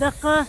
دقة.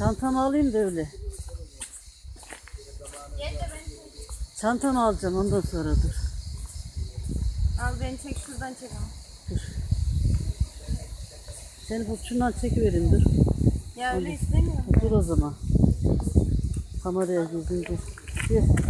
Çantamı alayım da öyle. Çantamı alacağım ondan sonra dur. Al beni çek şuradan çek ama. Seni bu şundan çekivereyim dur. Ya öyle istemiyorum. Dur o zaman. Kameraya yüzünce. Gel.